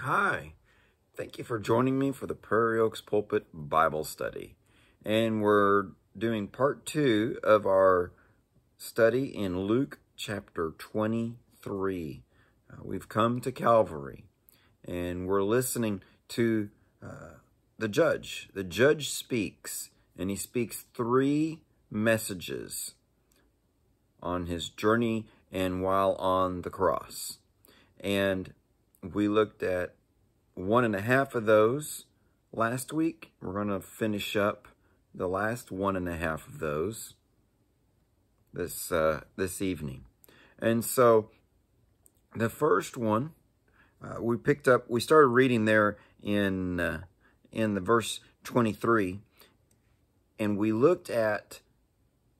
Hi, thank you for joining me for the Prairie Oaks Pulpit Bible Study. And we're doing part two of our study in Luke chapter 23. Uh, we've come to Calvary and we're listening to uh, the judge. The judge speaks and he speaks three messages on his journey and while on the cross. And we looked at one and a half of those last week. We're going to finish up the last one and a half of those this uh, this evening. And so the first one uh, we picked up, we started reading there in uh, in the verse 23, and we looked at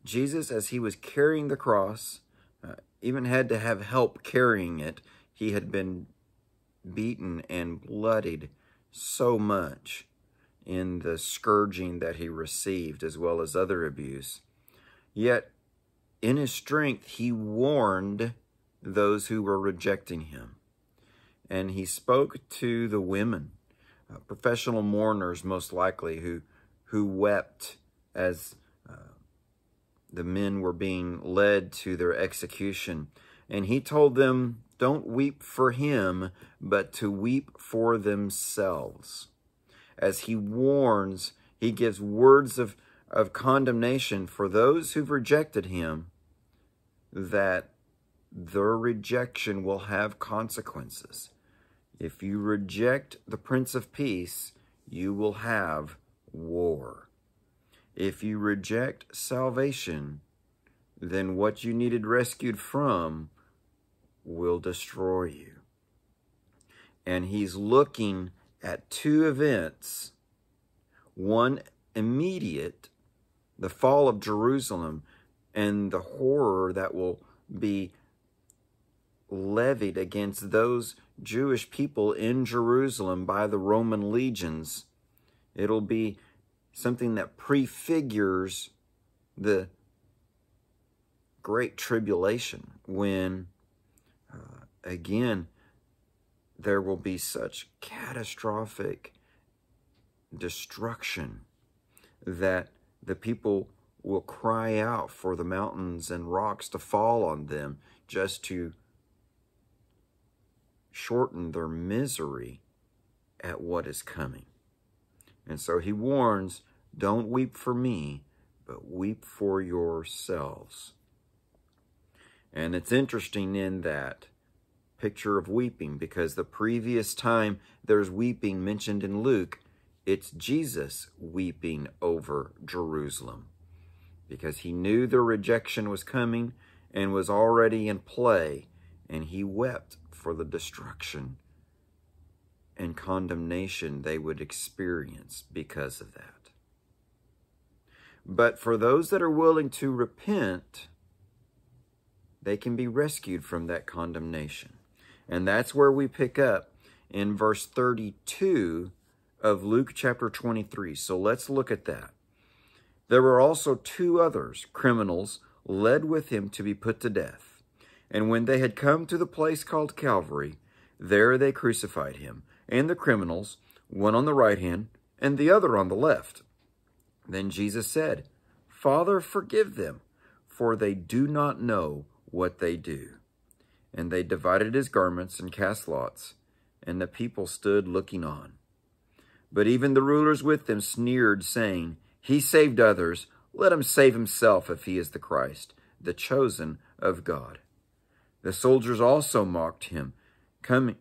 Jesus as he was carrying the cross, uh, even had to have help carrying it. He had been beaten and bloodied so much in the scourging that he received, as well as other abuse. Yet, in his strength, he warned those who were rejecting him. And he spoke to the women, uh, professional mourners most likely, who, who wept as uh, the men were being led to their execution. And he told them don't weep for him, but to weep for themselves. As he warns, he gives words of, of condemnation for those who've rejected him, that their rejection will have consequences. If you reject the Prince of Peace, you will have war. If you reject salvation, then what you needed rescued from will destroy you. And he's looking at two events one immediate, the fall of Jerusalem, and the horror that will be levied against those Jewish people in Jerusalem by the Roman legions. It'll be something that prefigures the great tribulation when again, there will be such catastrophic destruction that the people will cry out for the mountains and rocks to fall on them just to shorten their misery at what is coming. And so he warns, don't weep for me, but weep for yourselves. And it's interesting in that picture of weeping because the previous time there's weeping mentioned in Luke, it's Jesus weeping over Jerusalem because he knew the rejection was coming and was already in play, and he wept for the destruction and condemnation they would experience because of that. But for those that are willing to repent, they can be rescued from that condemnation. And that's where we pick up in verse 32 of Luke chapter 23. So let's look at that. There were also two others, criminals, led with him to be put to death. And when they had come to the place called Calvary, there they crucified him, and the criminals, one on the right hand and the other on the left. Then Jesus said, Father, forgive them, for they do not know what they do. And they divided his garments and cast lots, and the people stood looking on. But even the rulers with them sneered, saying, He saved others, let him save himself if he is the Christ, the chosen of God. The soldiers also mocked him, coming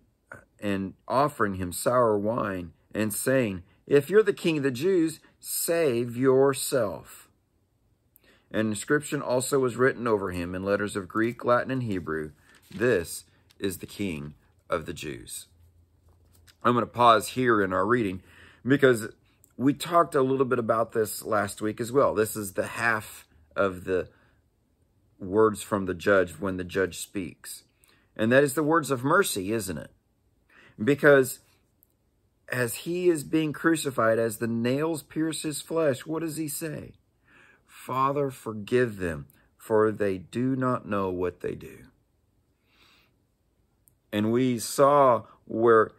and offering him sour wine, and saying, If you're the king of the Jews, save yourself. An inscription also was written over him in letters of Greek, Latin, and Hebrew, this is the King of the Jews. I'm going to pause here in our reading because we talked a little bit about this last week as well. This is the half of the words from the judge when the judge speaks. And that is the words of mercy, isn't it? Because as he is being crucified, as the nails pierce his flesh, what does he say? Father, forgive them, for they do not know what they do. And we saw where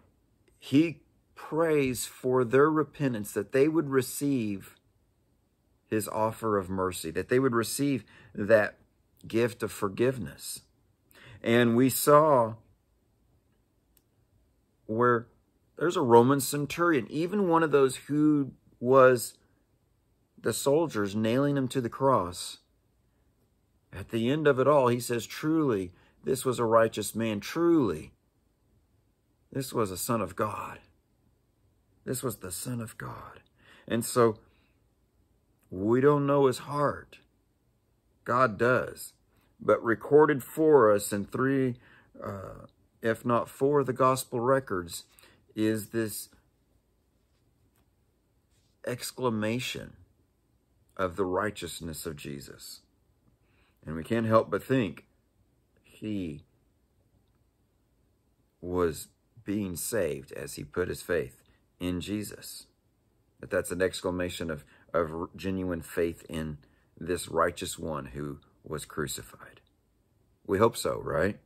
he prays for their repentance, that they would receive his offer of mercy, that they would receive that gift of forgiveness. And we saw where there's a Roman centurion, even one of those who was the soldiers nailing him to the cross. At the end of it all, he says, Truly, this was a righteous man. Truly, this was a son of God. This was the son of God. And so we don't know his heart. God does. But recorded for us in three, uh, if not four, of the gospel records is this exclamation of the righteousness of Jesus. And we can't help but think he was being saved as he put his faith in Jesus. That that's an exclamation of, of genuine faith in this righteous one who was crucified. We hope so, right?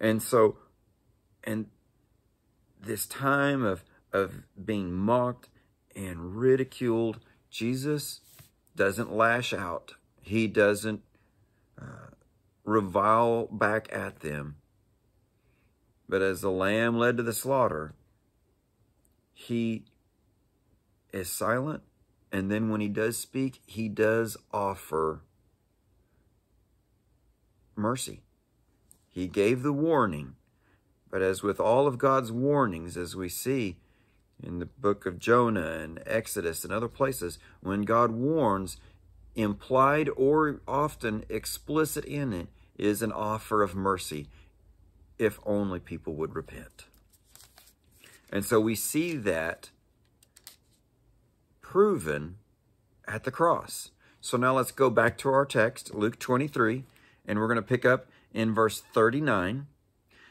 And so, and this time of, of being mocked and ridiculed, Jesus doesn't lash out. He doesn't revile back at them. But as the lamb led to the slaughter, he is silent. And then when he does speak, he does offer mercy. He gave the warning. But as with all of God's warnings, as we see in the book of Jonah and Exodus and other places, when God warns, implied or often explicit in it is an offer of mercy if only people would repent. And so we see that proven at the cross. So now let's go back to our text, Luke 23, and we're going to pick up in verse 39.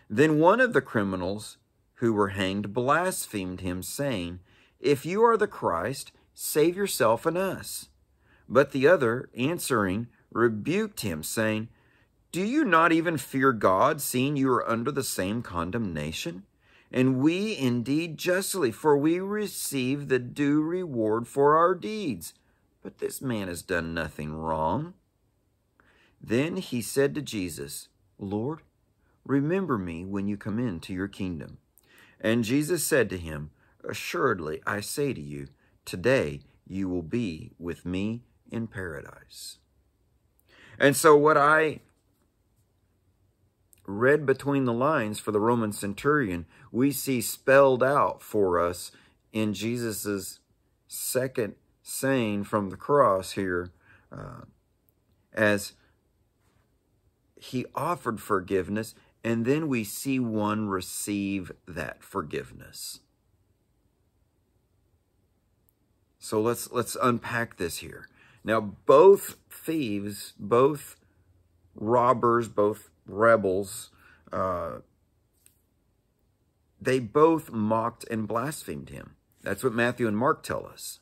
Then one of the criminals who were hanged blasphemed him, saying, If you are the Christ, save yourself and us. But the other, answering, rebuked him, saying, Do you not even fear God, seeing you are under the same condemnation? And we indeed justly, for we receive the due reward for our deeds. But this man has done nothing wrong. Then he said to Jesus, Lord, remember me when you come into your kingdom. And Jesus said to him, Assuredly, I say to you, today you will be with me in paradise. And so, what I read between the lines for the Roman centurion, we see spelled out for us in Jesus's second saying from the cross here uh, as he offered forgiveness and then we see one receive that forgiveness. So let's let's unpack this here. Now both thieves, both robbers, both rebels, uh, they both mocked and blasphemed him. That's what Matthew and Mark tell us.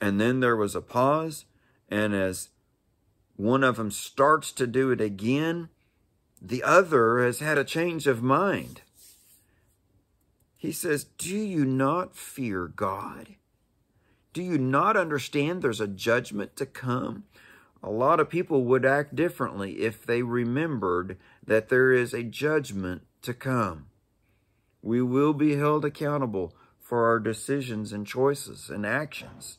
And then there was a pause, and as one of them starts to do it again, the other has had a change of mind. He says, Do you not fear God? Do you not understand there's a judgment to come? A lot of people would act differently if they remembered that there is a judgment to come. We will be held accountable for our decisions and choices and actions.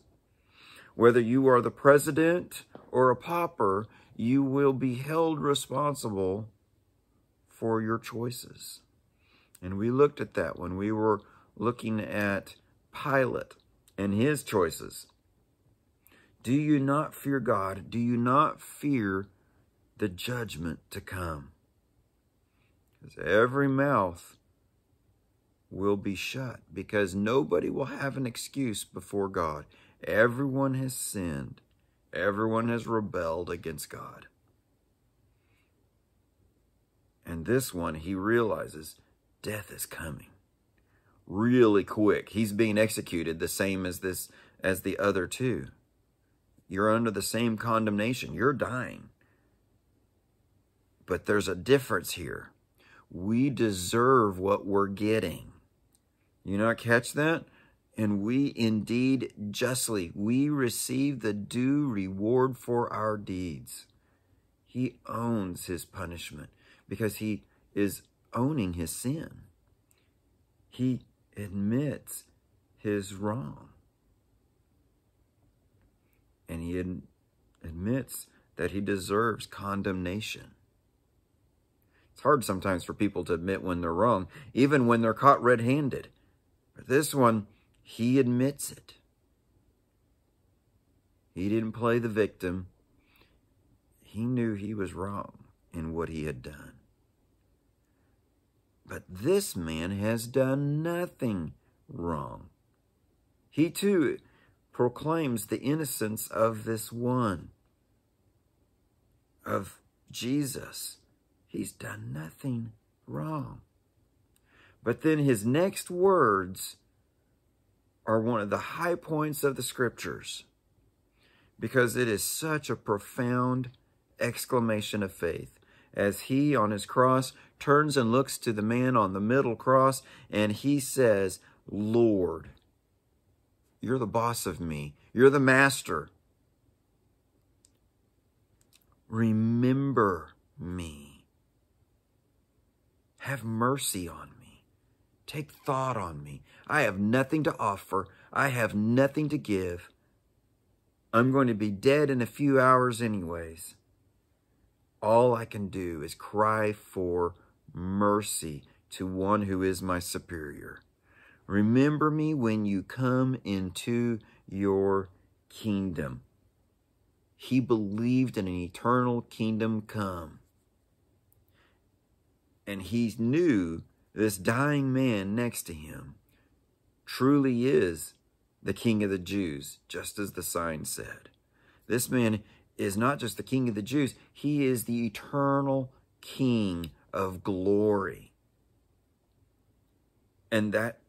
Whether you are the president or a pauper, you will be held responsible for your choices. And we looked at that when we were looking at Pilate and his choices. Do you not fear God? Do you not fear the judgment to come? Because every mouth will be shut because nobody will have an excuse before God. Everyone has sinned. Everyone has rebelled against God. And this one, he realizes death is coming really quick. He's being executed the same as this as the other two. You're under the same condemnation. You're dying. But there's a difference here. we deserve what we're getting. You not catch that? And we indeed justly, we receive the due reward for our deeds. He owns his punishment because he is owning his sin. He admits his wrong. And he ad admits that he deserves condemnation. It's hard sometimes for people to admit when they're wrong, even when they're caught red handed. But this one, he admits it. He didn't play the victim. He knew he was wrong in what he had done. But this man has done nothing wrong. He too proclaims the innocence of this one, of Jesus. He's done nothing wrong. But then his next words are one of the high points of the scriptures because it is such a profound exclamation of faith as he on his cross turns and looks to the man on the middle cross and he says, Lord, you're the boss of me. You're the master. Remember me. Have mercy on me. Take thought on me. I have nothing to offer. I have nothing to give. I'm going to be dead in a few hours anyways. All I can do is cry for mercy to one who is my superior. Remember me when you come into your kingdom. He believed in an eternal kingdom come. And he knew this dying man next to him truly is the king of the Jews, just as the sign said. This man is not just the king of the Jews, he is the eternal king of glory. And that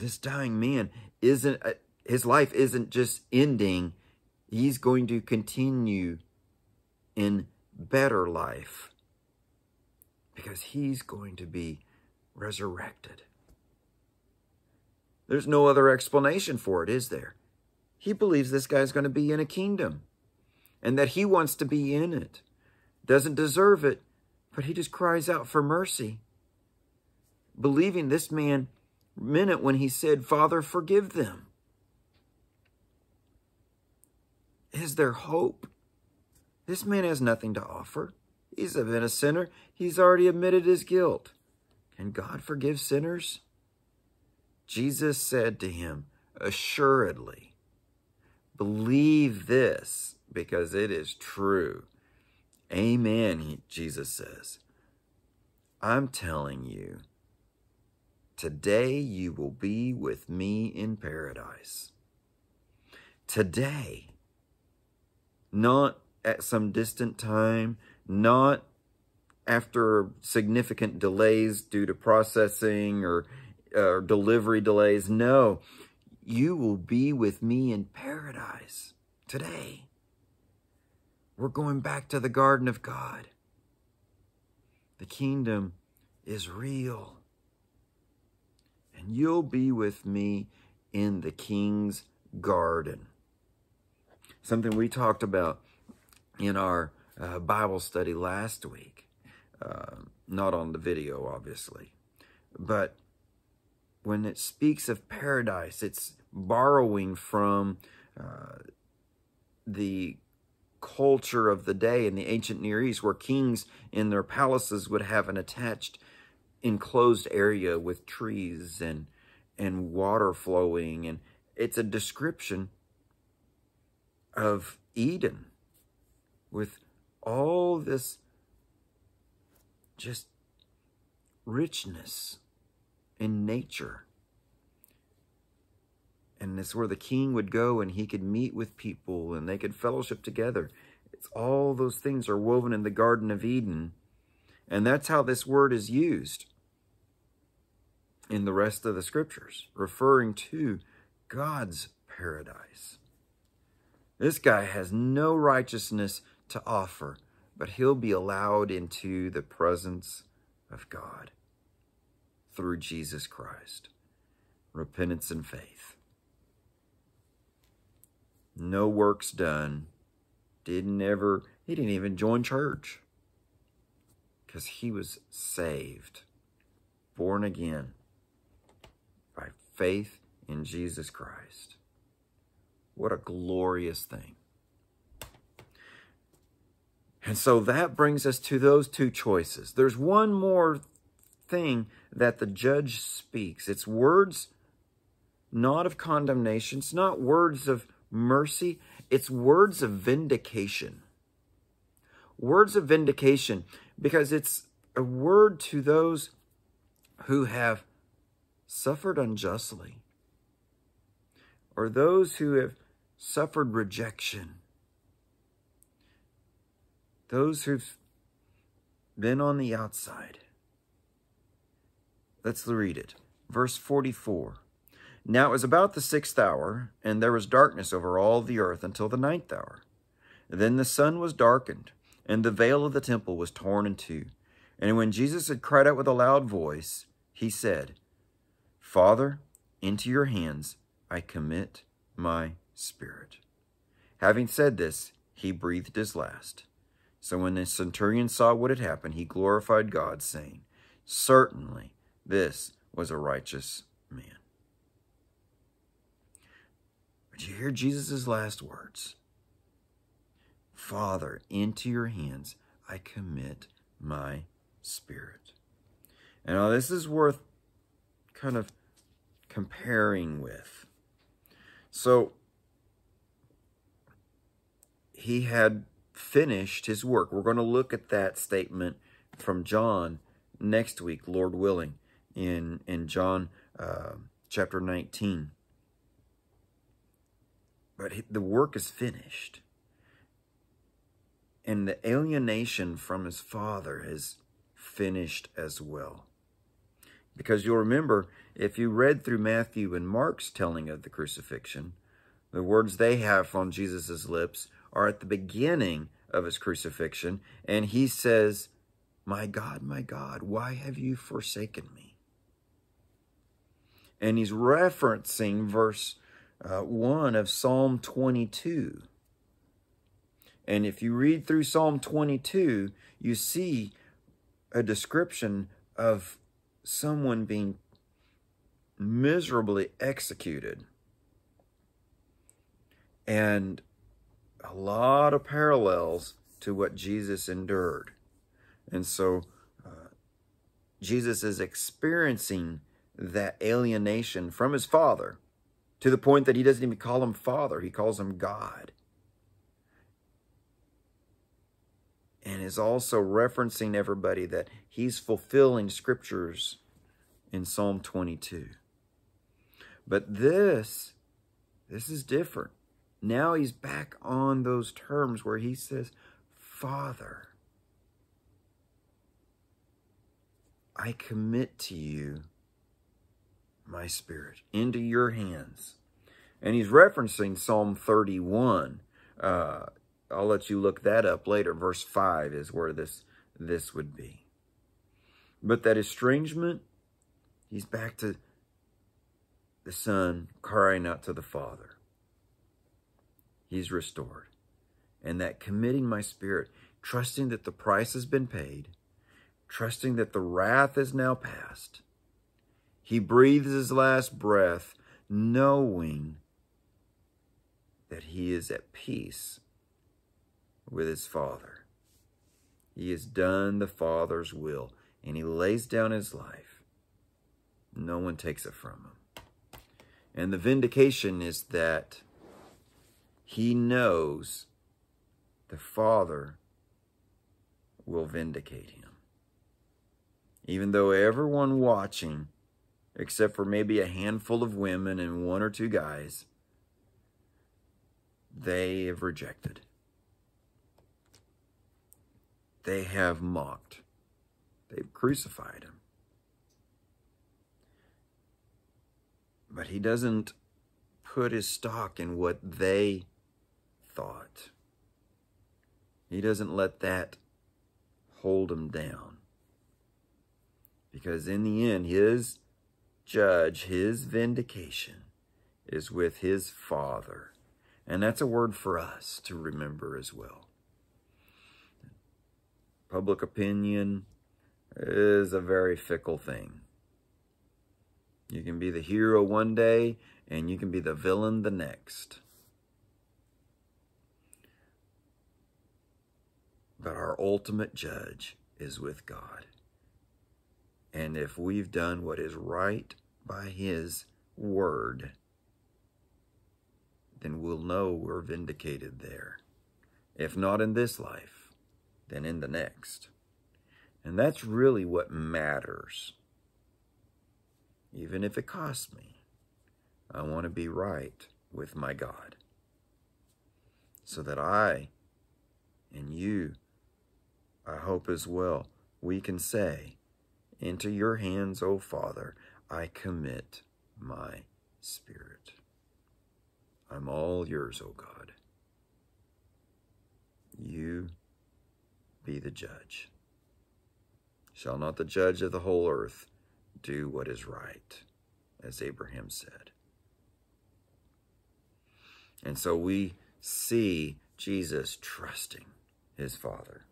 this dying man isn't, uh, his life isn't just ending. He's going to continue in better life because he's going to be resurrected. There's no other explanation for it, is there? He believes this guy's going to be in a kingdom and that he wants to be in it. Doesn't deserve it, but he just cries out for mercy. Believing this man it when he said, Father, forgive them. Is there hope? This man has nothing to offer. He's been a sinner. He's already admitted his guilt. Can God forgive sinners? Jesus said to him, Assuredly, believe this because it is true. Amen, Jesus says. I'm telling you, today you will be with me in paradise. Today, not at some distant time, not after significant delays due to processing or, or delivery delays. No, you will be with me in paradise today. We're going back to the garden of God. The kingdom is real. You'll be with me in the king's garden. Something we talked about in our uh, Bible study last week. Uh, not on the video, obviously. But when it speaks of paradise, it's borrowing from uh, the culture of the day in the ancient Near East where kings in their palaces would have an attached enclosed area with trees and and water flowing and it's a description of Eden with all this just richness in nature and it's where the king would go and he could meet with people and they could fellowship together. It's all those things are woven in the Garden of Eden. And that's how this word is used in the rest of the scriptures, referring to God's paradise. This guy has no righteousness to offer, but he'll be allowed into the presence of God through Jesus Christ. Repentance and faith. No works done. Didn't ever, he didn't even join church because he was saved, born again faith in Jesus Christ. What a glorious thing. And so that brings us to those two choices. There's one more thing that the judge speaks. It's words not of condemnation. It's not words of mercy. It's words of vindication. Words of vindication because it's a word to those who have suffered unjustly or those who have suffered rejection those who've been on the outside. Let's read it. Verse 44. Now it was about the sixth hour, and there was darkness over all the earth until the ninth hour. Then the sun was darkened, and the veil of the temple was torn in two. And when Jesus had cried out with a loud voice, he said, Father, into your hands I commit my spirit. Having said this, he breathed his last. So when the centurion saw what had happened, he glorified God, saying, Certainly this was a righteous man. Did you hear Jesus' last words Father, into your hands I commit my spirit. And now this is worth kind of comparing with. So he had finished his work. We're going to look at that statement from John next week, Lord willing, in, in John uh, chapter 19. But the work is finished. And the alienation from his father is finished as well. Because you'll remember, if you read through Matthew and Mark's telling of the crucifixion, the words they have on Jesus' lips are at the beginning of his crucifixion, and he says, My God, my God, why have you forsaken me? And he's referencing verse uh, 1 of Psalm 22. And if you read through Psalm 22, you see a description of someone being miserably executed. And a lot of parallels to what Jesus endured. And so uh, Jesus is experiencing that alienation from his Father to the point that he doesn't even call him Father, he calls him God. And is also referencing everybody that he's fulfilling scriptures in Psalm 22. But this, this is different. Now he's back on those terms where he says, Father, I commit to you my spirit into your hands. And he's referencing Psalm 31. Uh, I'll let you look that up later. Verse 5 is where this, this would be. But that estrangement, he's back to the son crying out to the father he's restored. And that committing my spirit, trusting that the price has been paid, trusting that the wrath is now past, he breathes his last breath, knowing that he is at peace with his Father. He has done the Father's will, and he lays down his life. No one takes it from him. And the vindication is that he knows the Father will vindicate him. Even though everyone watching, except for maybe a handful of women and one or two guys, they have rejected. They have mocked. They've crucified him. But he doesn't put his stock in what they thought. He doesn't let that hold him down. Because in the end, his judge, his vindication is with his Father. And that's a word for us to remember as well. Public opinion is a very fickle thing. You can be the hero one day and you can be the villain the next. But our ultimate judge is with God. And if we've done what is right by his word, then we'll know we're vindicated there. If not in this life, then in the next. And that's really what matters. Even if it costs me, I want to be right with my God. So that I and you, I hope as well, we can say, Into your hands, O Father, I commit my spirit. I'm all yours, O God. You be the judge. Shall not the judge of the whole earth do what is right, as Abraham said? And so we see Jesus trusting his Father.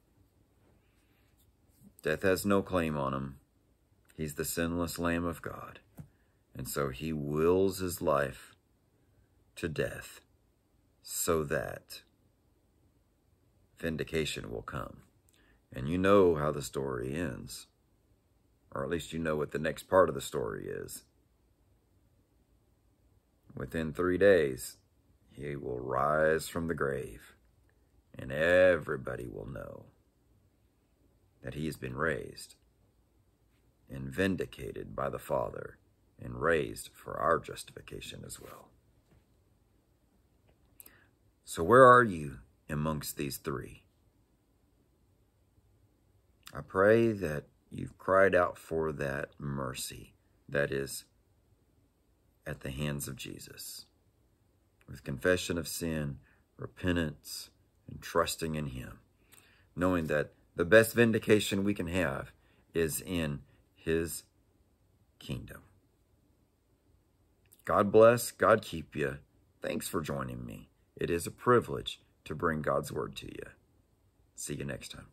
Death has no claim on him. He's the sinless Lamb of God. And so he wills his life to death so that vindication will come. And you know how the story ends. Or at least you know what the next part of the story is. Within three days, he will rise from the grave, and everybody will know that he has been raised and vindicated by the Father and raised for our justification as well. So where are you amongst these three? I pray that you've cried out for that mercy that is at the hands of Jesus. With confession of sin, repentance, and trusting in him, knowing that the best vindication we can have is in his kingdom. God bless, God keep you. Thanks for joining me. It is a privilege to bring God's word to you. See you next time.